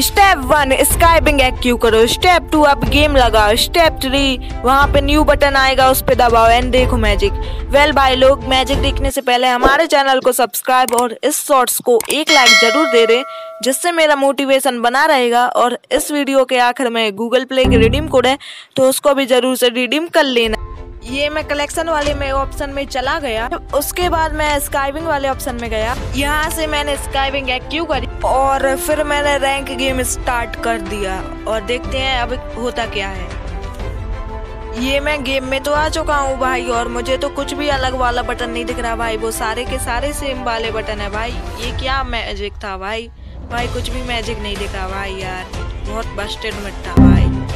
Step one स्काइबिंग एक्यू करो? स्टेप टू, अब गेम लगाओ। स्टेप थ्री, वहाँ पे न्यू बटन आएगा, उस पर दबाओ। एंड देखो मैजिक वेल भाई लोग। मैजिक देखने से पहले हमारे चैनल को सब्सक्राइब और इस शॉर्ट्स को एक लाइक ज़रूर दे दे, जिससे मेरा मोटिवेशन बना रहेगा। और इस वीडियो के आखिर में गूगल प्ले की रिडीम कोड है तो उसको भी ज़रूर से रिडीम कर लेना। ये मैं कलेक्शन वाले में ऑप्शन में चला गया। उसके बाद मैं स्काइविंग वाले ऑप्शन में गया। यहाँ से मैंने स्काइविंग क्यू करी? और फिर मैंने रैंक गेम स्टार्ट कर दिया। और देखते हैं अब होता क्या है। ये मैं गेम में तो आ चुका हूँ भाई, और मुझे तो कुछ भी अलग वाला बटन नहीं दिख रहा भाई। वो सारे के सारे सेम वाले बटन है भाई। ये क्या मैजिक था भाई। भाई कुछ भी मैजिक नहीं दिखा भाई यार। बहुत बस्टेड मिट्टा भाई।